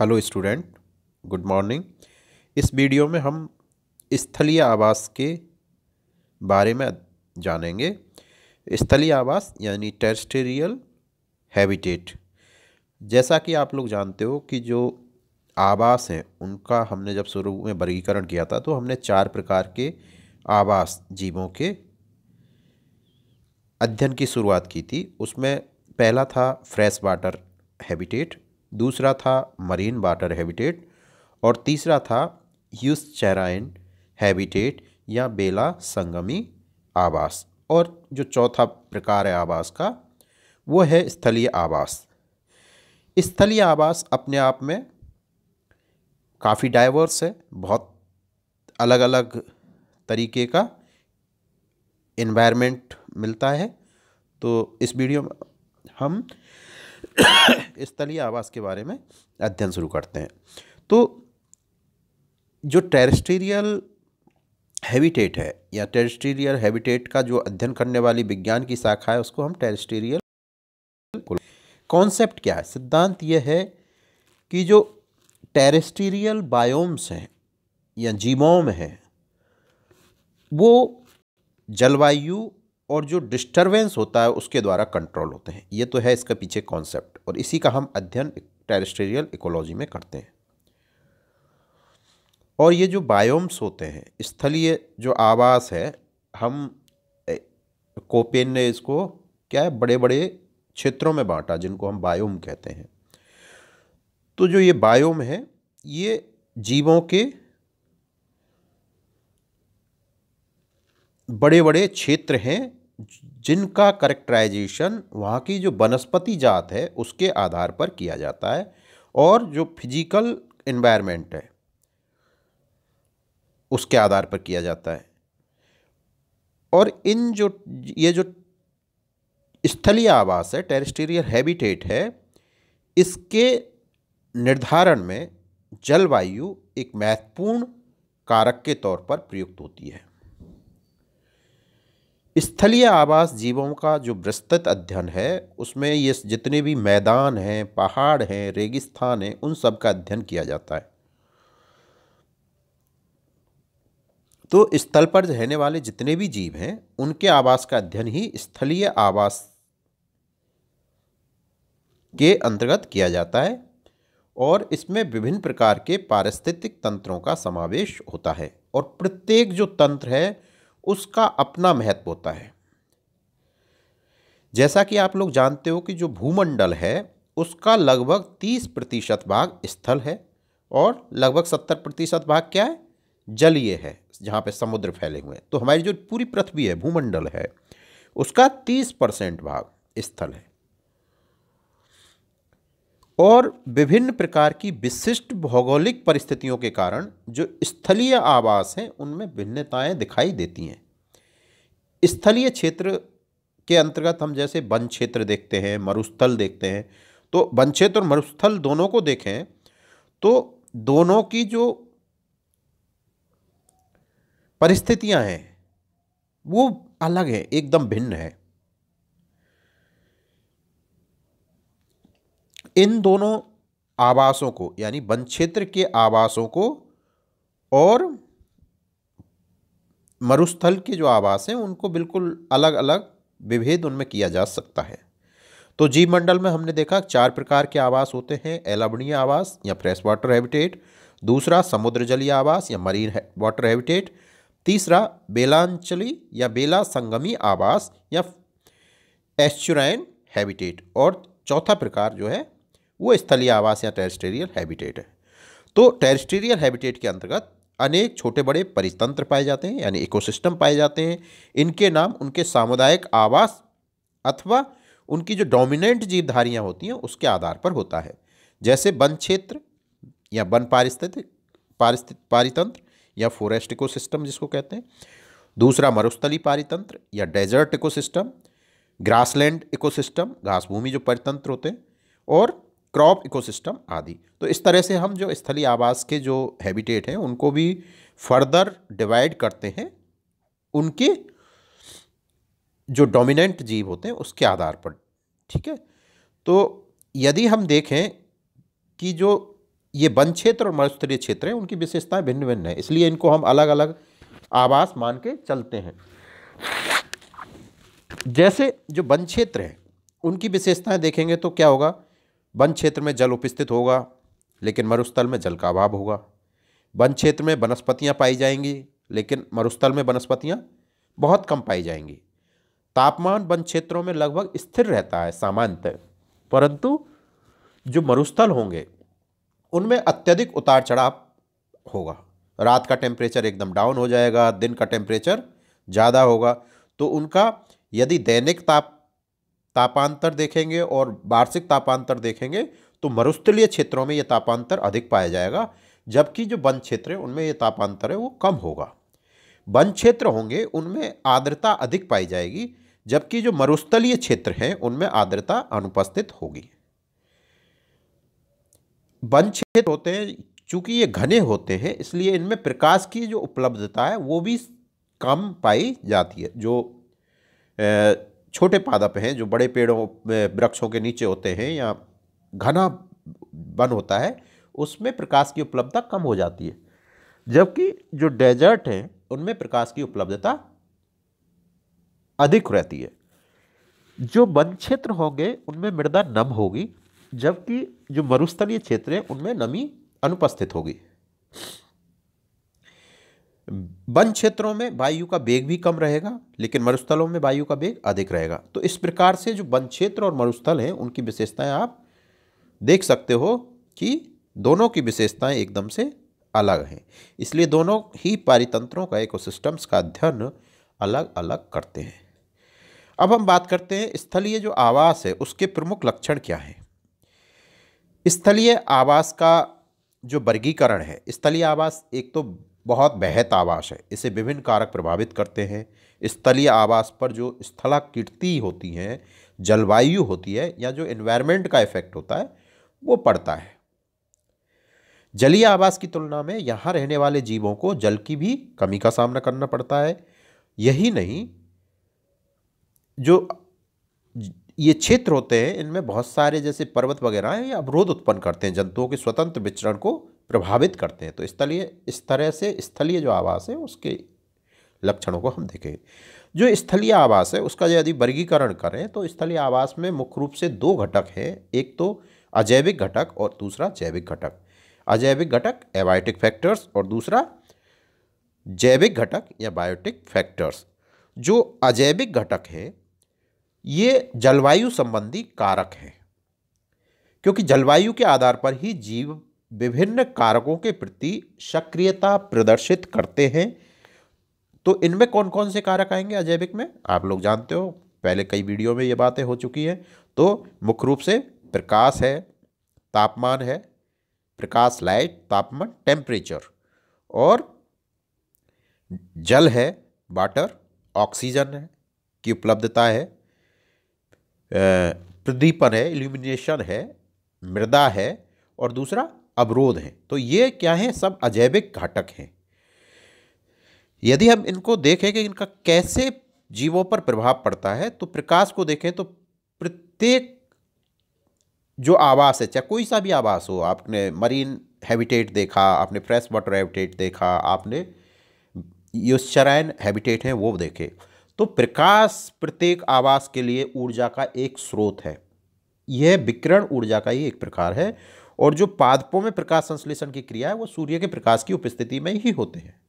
Hello student, good morning. इस video में हम स्थलीय आवास के बारे में जानेंगे। स्थलीय आवास यानी टेरेस्टेरियल हैबिटेट। जैसा कि आप लोग जानते हो कि जो आवास हैं, उनका हमने जब शुरू में वर्गीकरण किया था तो हमने चार प्रकार के आवास जीवों के अध्ययन की शुरुआत की थी। उसमें पहला था फ्रेश वाटर हैबिटेट दूसरा था मरीन वाटर हैबिटेट और तीसरा था यूस चैराइन हैबिटेट या बेला संगमी आवास। और जो चौथा प्रकार है आवास का, वो है स्थलीय आवास। स्थलीय आवास अपने आप में काफ़ी डाइवर्स है, बहुत अलग अलग तरीके का इन्वायरमेंट मिलता है। तो इस वीडियो में हम स्थलीय आवास के बारे में अध्ययन शुरू करते हैं। तो जो टेरेस्टेरियल हैबिटेट है या टेरेस्टेरियल हैबिटेट का जो अध्ययन करने वाली विज्ञान की शाखा है, उसको हम टेरेस्टेरियल कॉन्सेप्ट क्या है? सिद्धांत यह है कि जो टेरेस्टेरियल बायोम्स हैं या जीवोम हैं, वो जलवायु और जो डिस्टरबेंस होता है उसके द्वारा कंट्रोल होते हैं। ये तो है इसका पीछे कॉन्सेप्ट और इसी का हम अध्ययन टेरेस्ट्रियल इकोलॉजी में करते हैं। और ये जो बायोम्स होते हैं, स्थलीय जो आवास है, हम कोपेन ने इसको क्या है बड़े बड़े क्षेत्रों में बांटा जिनको हम बायोम कहते हैं। तो जो ये बायोम है, ये जीवों के बड़े बड़े क्षेत्र हैं जिनका करेक्टराइजेशन वहाँ की जो वनस्पति जात है, उसके आधार पर किया जाता है और जो फ़िज़िकल इन्वायरमेंट है, उसके आधार पर किया जाता है। और इन जो, ये जो स्थलीय आवास है, टेरेस्टेरियल हैबिटेट है, इसके निर्धारण में जलवायु एक महत्वपूर्ण कारक के तौर पर प्रयुक्त होती है। स्थलीय आवास जीवों का जो विस्तृत अध्ययन है, उसमें ये जितने भी मैदान हैं, पहाड़ हैं, रेगिस्तान हैं, उन सब का अध्ययन किया जाता है। तो स्थल पर रहने वाले जितने भी जीव हैं, उनके आवास का अध्ययन ही स्थलीय आवास के अंतर्गत किया जाता है और इसमें विभिन्न प्रकार के पारिस्थितिक तंत्रों का समावेश होता है। और प्रत्येक जो तंत्र है उसका अपना महत्व होता है। जैसा कि आप लोग जानते हो कि जो भूमंडल है, उसका लगभग तीस प्रतिशत भाग स्थल है और लगभग सत्तर प्रतिशत भाग क्या है? जलीय है, जहाँ पे समुद्र फैले हुए हैं। तो हमारी जो पूरी पृथ्वी है, भूमंडल है, उसका तीस परसेंट भाग स्थल है। और विभिन्न प्रकार की विशिष्ट भौगोलिक परिस्थितियों के कारण जो स्थलीय आवास हैं, उनमें भिन्नताएँ दिखाई देती हैं। स्थलीय क्षेत्र के अंतर्गत हम जैसे वन क्षेत्र देखते हैं, मरुस्थल देखते हैं तो वन क्षेत्र और मरुस्थल दोनों को देखें तो दोनों की जो परिस्थितियाँ हैं, वो अलग है, एकदम भिन्न है। इन दोनों आवासों को, यानी वन क्षेत्र के आवासों को और मरुस्थल के जो आवास हैं, उनको बिल्कुल अलग अलग विभेद उनमें किया जा सकता है। तो जीव मंडल में हमने देखा चार प्रकार के आवास होते हैं, एलावणीय आवास या फ्रेश वाटर हैबिटेट, दूसरा समुद्र जलीय आवास या मरीन वाटर हैबिटेट, तीसरा बेलांचली या बेला संगमी आवास या एस्चुराइन हैबिटेट, और चौथा प्रकार जो है वो स्थलीय आवास या टेरेस्टेरियल हैबिटेट है। तो टेरेस्टेरियल हैबिटेट के अंतर्गत अनेक छोटे बड़े परितंत्र पाए जाते हैं, यानी इकोसिस्टम पाए जाते हैं। इनके नाम, उनके सामुदायिक आवास अथवा उनकी जो डोमिनेंट जीवधारियाँ होती हैं, उसके आधार पर होता है। जैसे वन क्षेत्र या वन पारिस्थितिक पारिस्थित, पारितंत्र या फॉरेस्ट इकोसिस्टम जिसको कहते हैं। दूसरा मरुस्थली पारितंत्र या डेजर्ट इकोसिस्टम, ग्रासलैंड इकोसिस्टम, घास भूमि जो परितंत्र होते हैं। और क्रॉप इकोसिस्टम आदि। तो इस तरह से हम जो स्थलीय आवास के जो हैबिटेट हैं, उनको भी फर्दर डिवाइड करते हैं। उनके जो डोमिनेंट जीव होते हैं, उसके आधार पर। ठीक है? तो यदि हम देखें कि जो ये वन क्षेत्र और मरुस्थलीय क्षेत्र हैं, उनकी विशेषताएँ भिन्न भिन्न है, इसलिए इनको हम अलग अलग आवास मान के चलते हैं। जैसे जो वन क्षेत्र हैं, उनकी विशेषताएँ देखेंगे तो क्या होगा? वन क्षेत्र में जल उपस्थित होगा, लेकिन मरुस्थल में जल का अभाव होगा। वन क्षेत्र में वनस्पतियाँ पाई जाएँगी, लेकिन मरुस्थल में वनस्पतियाँ बहुत कम पाई जाएँगी। तापमान वन क्षेत्रों में लगभग स्थिर रहता है सामान्यतः, परंतु जो मरुस्थल होंगे, उनमें अत्यधिक उतार चढ़ाव होगा। रात का टेम्परेचर एकदम डाउन हो जाएगा, दिन का टेम्परेचर ज़्यादा होगा तो उनका यदि दैनिक ताप तापांतर देखेंगे और वार्षिक तापांतर देखेंगे तो मरुस्थलीय क्षेत्रों में ये तापांतर अधिक पाया जाएगा, जबकि जो वन क्षेत्र है, उनमें ये तापांतर है, वो कम होगा। वन क्षेत्र होंगे, उनमें आर्द्रता अधिक पाई जाएगी, जबकि जो मरुस्थलीय क्षेत्र हैं, उनमें आर्द्रता अनुपस्थित होगी। वन क्षेत्र होते हैं, चूँकि ये घने होते हैं, इसलिए इनमें प्रकाश की जो उपलब्धता है, वो भी कम पाई जाती है, जो छोटे पादप हैं, जो बड़े पेड़ों वृक्षों के नीचे होते हैं या घना वन होता है, उसमें प्रकाश की उपलब्धता कम हो जाती है। जबकि जो डेजर्ट हैं, उनमें प्रकाश की उपलब्धता अधिक रहती है। जो वन क्षेत्र होंगे, उनमें मृदा नम होगी, जबकि जो मरुस्थलीय क्षेत्र हैं, उनमें नमी अनुपस्थित होगी। वन क्षेत्रों में वायु का वेग भी कम रहेगा, लेकिन मरुस्थलों में वायु का वेग अधिक रहेगा। तो इस प्रकार से जो वन क्षेत्र और मरुस्थल हैं, उनकी विशेषताएँ आप देख सकते हो कि दोनों की विशेषताएँ एकदम से अलग हैं। इसलिए दोनों ही पारितंत्रों का इकोसिस्टम्स का अध्ययन अलग अलग करते हैं। अब हम बात करते हैं स्थलीय जो आवास है, उसके प्रमुख लक्षण क्या हैं? स्थलीय आवास का जो वर्गीकरण है, स्थलीय आवास एक तो बहुत बेहद आवास है। इसे विभिन्न कारक प्रभावित करते हैं। स्थलीय आवास पर जो स्थलाकृति होती हैं, जलवायु होती है या जो इन्वायरमेंट का इफ़ेक्ट होता है, वो पड़ता है। जलीय आवास की तुलना में यहाँ रहने वाले जीवों को जल की भी कमी का सामना करना पड़ता है। यही नहीं, जो ये क्षेत्र होते हैं, इनमें बहुत सारे जैसे पर्वत वगैरह हैं ये अवरोध उत्पन्न करते हैं, जंतुओं के स्वतंत्र विचरण को प्रभावित करते हैं। तो स्थलीय इस तरह से स्थलीय जो आवास है, उसके लक्षणों को हम देखें। जो स्थलीय आवास है, उसका यदि वर्गीकरण करें तो स्थलीय आवास में मुख्य रूप से दो घटक हैं। एक तो अजैविक घटक और दूसरा जैविक घटक। अजैविक घटक एबायोटिक फैक्टर्स और दूसरा जैविक घटक या बायोटिक फैक्टर्स। जो अजैविक घटक हैं, ये जलवायु संबंधी कारक हैं। क्योंकि जलवायु के आधार पर ही जीव विभिन्न कारकों के प्रति सक्रियता प्रदर्शित करते हैं। तो इनमें कौन कौन से कारक आएँगे अजैविक में? आप लोग जानते हो, पहले कई वीडियो में ये बातें हो चुकी हैं। तो मुख्य रूप से प्रकाश है, तापमान है, प्रकाश लाइट, तापमान, टेम्परेचर और जल है, वाटर, ऑक्सीजन है, की उपलब्धता है प्रदीपन है, इल्यूमिनेशन है, मृदा है और दूसरा अवरोध है। तो ये क्या है? सब अजैविक घटक हैं। यदि हम इनको देखें कि इनका कैसे जीवों पर प्रभाव पड़ता है तो प्रकाश को देखें तो प्रत्येक जो आवास है, चाहे कोई सा भी आवास हो, आपने मरीन हैबिटेट देखा, आपने फ्रेश वाटर हैबिटेट देखा, आपने यो शराइन हैबिटेट हैं, वो देखे। तो प्रकाश प्रत्येक आवास के लिए ऊर्जा का एक स्रोत है। यह विकिरण ऊर्जा का ही एक प्रकार है। और जो पादपों में प्रकाश संश्लेषण की क्रिया है, वो सूर्य के प्रकाश की उपस्थिति में ही होते हैं।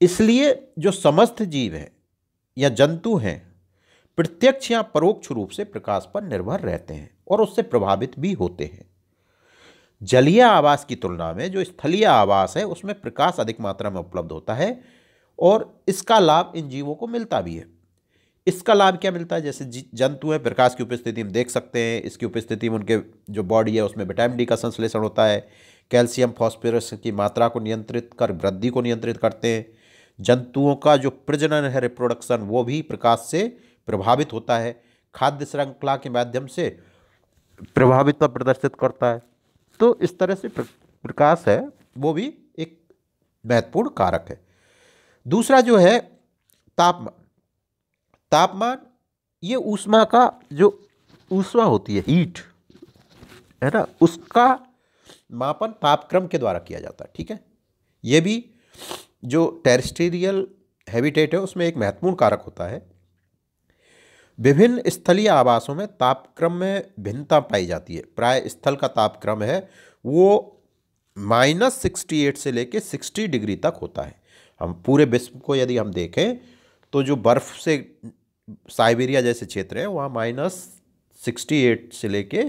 इसलिए जो समस्त जीव हैं या जंतु हैं, प्रत्यक्ष या परोक्ष रूप से प्रकाश पर निर्भर रहते हैं और उससे प्रभावित भी होते हैं। जलीय आवास की तुलना में जो स्थलीय आवास है, उसमें प्रकाश अधिक मात्रा में उपलब्ध होता है और इसका लाभ इन जीवों को मिलता भी है। इसका लाभ क्या मिलता है? जैसे जंतु हैं प्रकाश की उपस्थिति में देख सकते हैं। इसकी उपस्थिति में उनके जो बॉडी है, उसमें विटामिन डी का संश्लेषण होता है। कैल्शियम फॉस्फोरस की मात्रा को नियंत्रित कर, वृद्धि को नियंत्रित करते हैं। जंतुओं का जो प्रजनन है रिप्रोडक्शन वो भी प्रकाश से प्रभावित होता है। खाद्य श्रृंखला के माध्यम से प्रभावित प्रदर्शित करता है। तो इस तरह से प्रकाश है, वो भी एक महत्वपूर्ण कारक है। दूसरा जो है, तापमान। तापमान, ये ऊष्मा का जो ऊष्मा होती है हीट है ना? उसका मापन तापक्रम के द्वारा किया जाता है, ठीक है? ये भी जो टेरिस्टेरियल हैबिटेट है, उसमें एक महत्वपूर्ण कारक होता है। विभिन्न स्थलीय आवासों में तापक्रम में भिन्नता पाई जाती है। प्राय स्थल का तापक्रम है, वो माइनस सिक्सटी एट से लेके सिक्सटी डिग्री तक होता है। हम पूरे विश्व को यदि हम देखें तो जो बर्फ़ से साइबेरिया जैसे क्षेत्र है, वहाँ माइनस सिक्सटी एट से लेके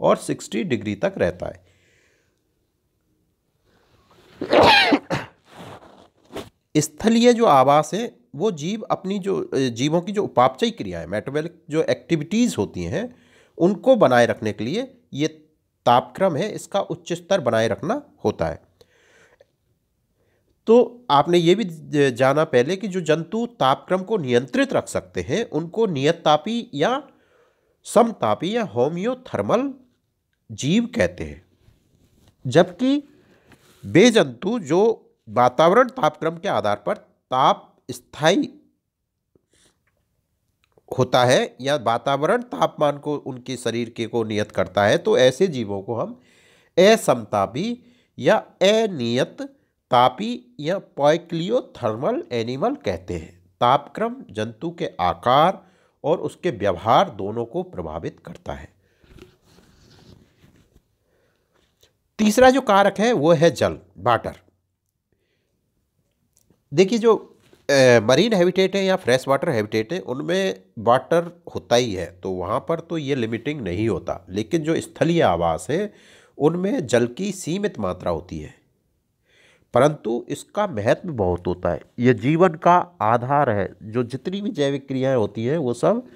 और सिक्सटी डिग्री तक रहता है। स्थलीय जो आवास है, वो जीव अपनी जो, जीवों की जो उपापचयी क्रियाएँ मेटाबॉलिक जो एक्टिविटीज़ होती हैं, उनको बनाए रखने के लिए ये तापक्रम है, इसका उच्च स्तर बनाए रखना होता है। तो आपने ये भी जाना पहले कि जो जंतु तापक्रम को नियंत्रित रख सकते हैं, उनको नियत तापी या समतापी या होम्योथर्मल जीव कहते हैं। जबकि वे जंतु जो वातावरण तापक्रम के आधार पर ताप स्थायी होता है या वातावरण तापमान को, उनके शरीर के को नियत करता है तो ऐसे जीवों को हम असमतापी या अनियत तापी या पॉइक्लियोथर्मल एनिमल कहते हैं। तापक्रम जंतु के आकार और उसके व्यवहार दोनों को प्रभावित करता है। तीसरा जो कारक है वो है जल वाटर। देखिए जो ए, मरीन हैबिटेट है या फ्रेश वाटर हैबिटेट है उनमें वाटर होता ही है तो वहाँ पर तो ये लिमिटिंग नहीं होता। लेकिन जो स्थलीय आवास है उनमें जल की सीमित मात्रा होती है। परंतु इसका महत्व बहुत होता है। ये जीवन का आधार है। जो जितनी भी जैविक क्रियाएँ होती हैं, वो सब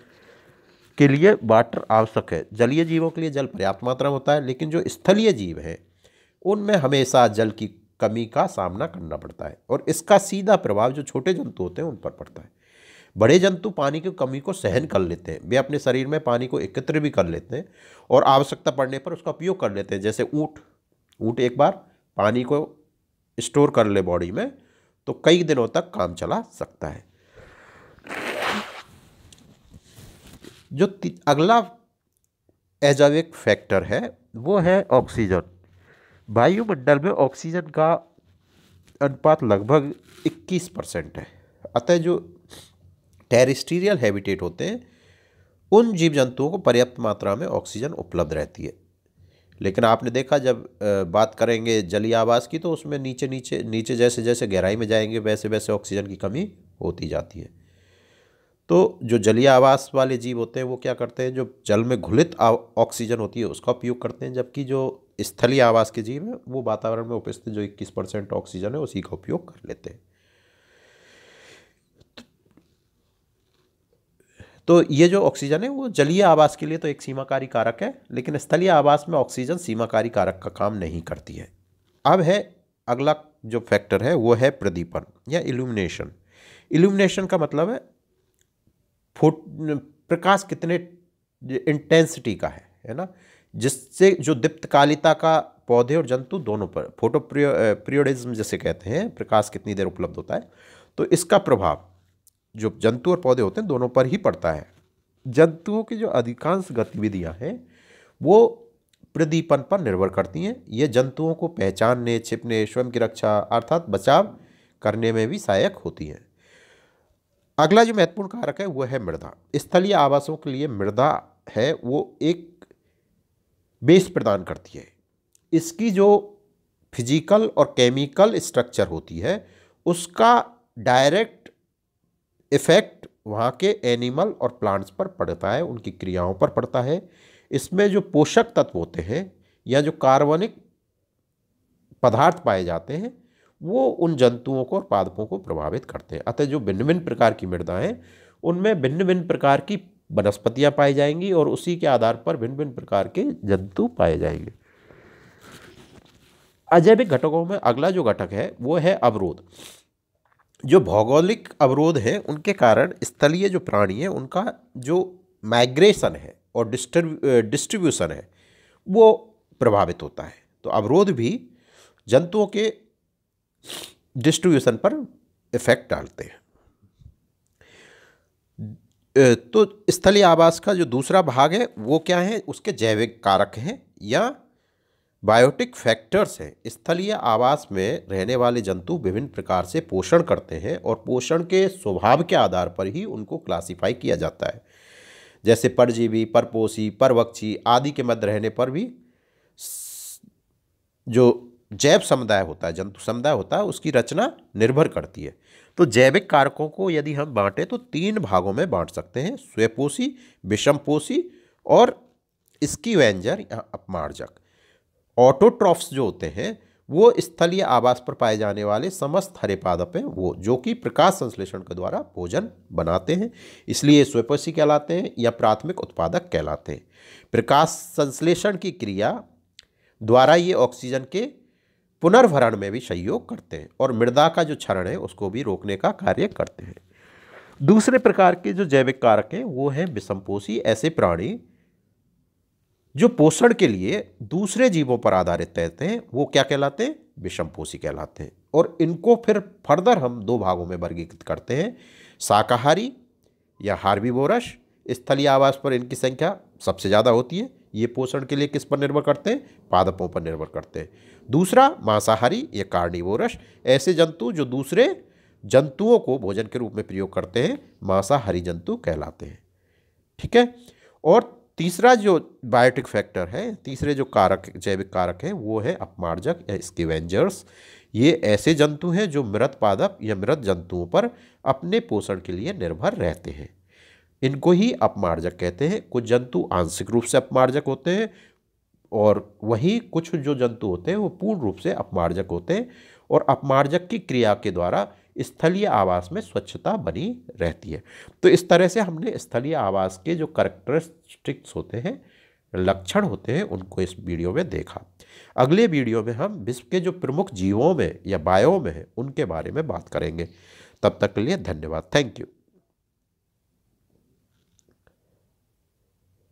के लिए वाटर आवश्यक है। जलीय जीवों के लिए जल पर्याप्त मात्रा में होता है, लेकिन जो स्थलीय जीव हैं, उनमें हमेशा जल की कमी का सामना करना पड़ता है और इसका सीधा प्रभाव जो छोटे जंतु होते हैं, उन पर पड़ता है। बड़े जंतु पानी की कमी को सहन कर लेते हैं। वे अपने शरीर में पानी को एकत्र भी कर लेते हैं और आवश्यकता पड़ने पर उसका उपयोग कर लेते हैं। जैसे ऊँट ऊँट एक बार पानी को स्टोर कर ले बॉडी में तो कई दिनों तक काम चला सकता है। जो अगला एजाविक फैक्टर है, वो है ऑक्सीजन वायुमंडल में ऑक्सीजन का अनुपात लगभग 21 परसेंट है। अतः जो टेरिस्टीरियल हैबिटेट होते हैं, उन जीव जंतुओं को पर्याप्त मात्रा में ऑक्सीजन उपलब्ध रहती है। लेकिन आपने देखा जब बात करेंगे जलीय आवास की तो उसमें नीचे नीचे नीचे जैसे जैसे गहराई में जाएँगे, वैसे वैसे ऑक्सीजन की कमी होती जाती है। तो जो जलीय आवास वाले जीव होते हैं, वो क्या करते हैं? जो जल में घुलित ऑक्सीजन होती है, उसका उपयोग करते हैं, जबकि जो स्थलीय आवास के जीव हैं, वो वातावरण में उपस्थित जो 21 परसेंट ऑक्सीजन है, उसी का उपयोग कर लेते हैं। तो ये जो ऑक्सीजन है, वो जलीय आवास के लिए तो एक सीमाकारी कारक है, लेकिन स्थलीय आवास में ऑक्सीजन सीमाकारी कारक का काम नहीं करती है। अब है, अगला जो फैक्टर है, वो है प्रदीपन या इल्यूमिनेशन इल्यूमिनेशन का मतलब है, फुट, प्रकाश कितने इंटेंसिटी का है है ना? जिससे जो दीप्तकालिता का पौधे और जंतु दोनों पर फ़ोटो प्रियोडिज्म जैसे कहते हैं, प्रकाश कितनी देर उपलब्ध होता है तो इसका प्रभाव जो जंतु और पौधे होते हैं, दोनों पर ही पड़ता है। जंतुओं की जो अधिकांश गतिविधियाँ हैं, वो प्रदीपन पर निर्भर करती हैं। ये जंतुओं को पहचानने, छिपने, स्वयं की रक्षा, अर्थात बचाव करने में भी सहायक होती हैं। अगला जो महत्वपूर्ण कारक है, वो है मृदा। स्थलीय आवासों के लिए मृदा है, वो एक बेस प्रदान करती है। इसकी जो फ़िज़िकल और केमिकल स्ट्रक्चर होती है, उसका डायरेक्ट इफ़ेक्ट वहाँ के एनिमल और प्लांट्स पर पड़ता है, उनकी क्रियाओं पर पड़ता है। इसमें जो पोषक तत्व होते हैं या जो कार्बनिक पदार्थ पाए जाते हैं, वो उन जंतुओं को और पादपों को प्रभावित करते हैं। अतः जो भिन्न भिन्न प्रकार की मृदा हैं उनमें भिन्न भिन्न प्रकार की वनस्पतियाँ पाई जाएँगी और उसी के आधार पर भिन्न भिन्न प्रकार के जंतु पाए जाएँगे। अजैविक घटकों में अगला जो घटक है, वो है अवरोध। जो भौगोलिक अवरोध है, उनके कारण स्थलीय जो प्राणी है, उनका जो माइग्रेशन है और डिस्ट्रीब्यूशन है, वो प्रभावित होता है। तो अवरोध भी जंतुओं के डिस्ट्रीब्यूशन पर इफ़ेक्ट डालते हैं। तो स्थलीय आवास का जो दूसरा भाग है, वो क्या है? उसके जैविक कारक हैं या बायोटिक फैक्टर्स हैं। स्थलीय आवास में रहने वाले जंतु विभिन्न प्रकार से पोषण करते हैं और पोषण के स्वभाव के आधार पर ही उनको क्लासिफाई किया जाता है। जैसे परजीवी, परपोषी, परवक्षी आदि के मध्य रहने पर भी जो जैव समुदाय होता है, जंतु समुदाय होता है, उसकी रचना निर्भर करती है। तो जैविक कारकों को यदि हम बांटें तो तीन भागों में बांट सकते हैं। स्वयपोषी विषमपोषी और इसकी व्यंजर या अपमार्जक ऑटोट्रॉफ्स जो होते हैं, वो स्थलीय आवास पर पाए जाने वाले समस्त हरे पादप हैं, वो जो कि प्रकाश संश्लेषण के द्वारा भोजन बनाते हैं, इसलिए स्वयपोषी कहलाते हैं या प्राथमिक उत्पादक कहलाते हैं। प्रकाश संश्लेषण की क्रिया द्वारा ये ऑक्सीजन के पुनर्भरण में भी सहयोग करते हैं और मृदा का जो क्षरण है, उसको भी रोकने का कार्य करते हैं। दूसरे प्रकार के जो जैविक कारक हैं, वो हैं विषमपोषी ऐसे प्राणी जो पोषण के लिए दूसरे जीवों पर आधारित रहते हैं, वो क्या कहलाते हैं? विषमपोषी कहलाते हैं। और इनको फिर फर्दर हम दो भागों में वर्गीकृत करते हैं। शाकाहारी या हार्बीवोरस स्थलीय आवास पर इनकी संख्या सबसे ज़्यादा होती है। ये पोषण के लिए किस पर निर्भर करते हैं? पादपों पर निर्भर करते हैं। दूसरा, मांसाहारी या कार्निवोरस, ऐसे जंतु जो दूसरे जंतुओं को भोजन के रूप में प्रयोग करते हैं, मांसाहारी जंतु कहलाते हैं। ठीक है? और तीसरा जो बायोटिक फैक्टर है, तीसरे जो कारक, जैविक कारक हैं, वो है अपमार्जक या स्कीवेंजर्स ये ऐसे जंतु हैं जो मृत पादप या मृत जंतुओं पर अपने पोषण के लिए निर्भर रहते हैं। इनको ही अपमार्जक कहते हैं। कुछ जंतु आंशिक रूप से अपमार्जक होते हैं और वही कुछ जो जंतु होते हैं, वो पूर्ण रूप से अपमार्जक होते हैं और अपमार्जक की क्रिया के द्वारा स्थलीय आवास में स्वच्छता बनी रहती है। तो इस तरह से हमने स्थलीय आवास के जो करेक्टरिस्टिक्स होते हैं, लक्षण होते हैं, उनको इस वीडियो में देखा। अगले वीडियो में हम विश्व के जो प्रमुख जीवों में या बायो में हैं, उनके बारे में बात करेंगे। तब तक के लिए धन्यवाद। Thank you.